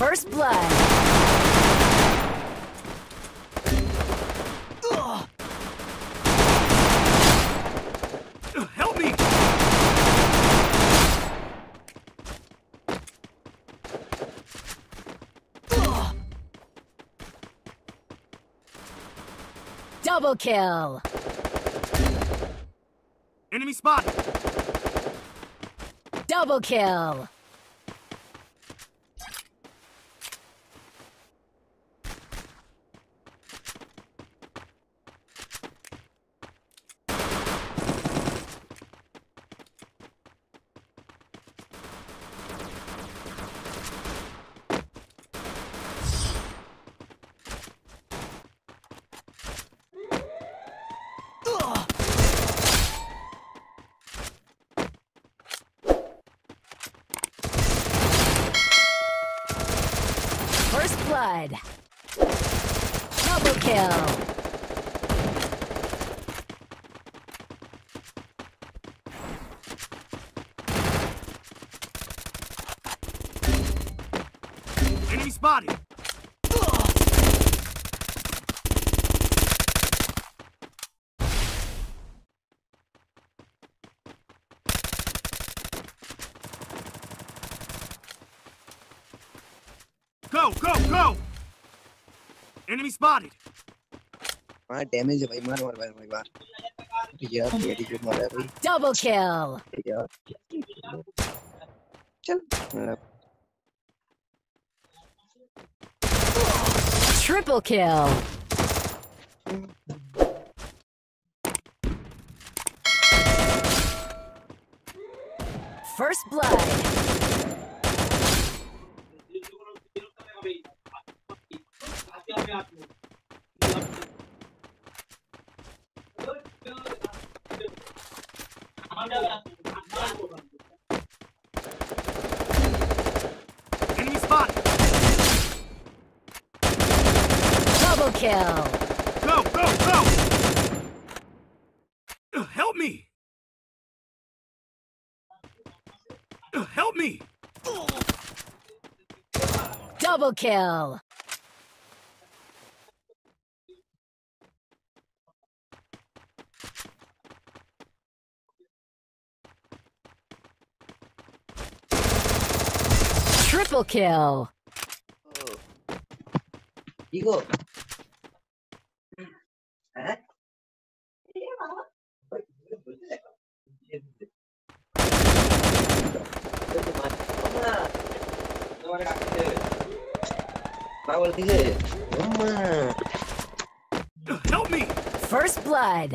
First blood. Help me! Double kill! Enemy spot! Double kill! First blood. Double kill. Enemy spotted. Go, go, go! Enemy spotted. वहाँ damage है भाई मार मार मार मार मार यार ये एटीट्यूड मार है भाई Double kill. यार चल हाँ, Triple kill. First blood. Enemy spotted. Double kill. Go, go, go! Help me! Help me! Double kill. Triple kill. Oh. What? Help me! First blood.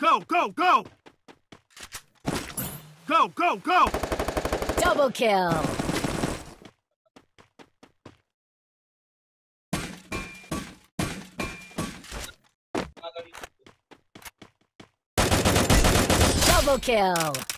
Go, go, go! Go, go, go! Double kill. Double kill.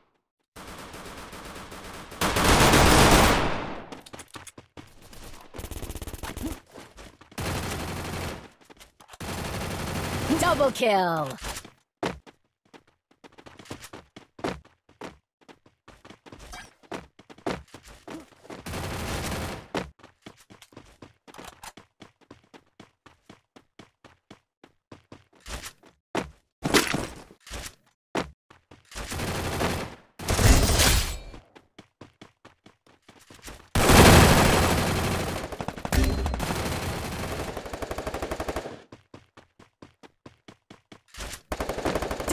Double kill.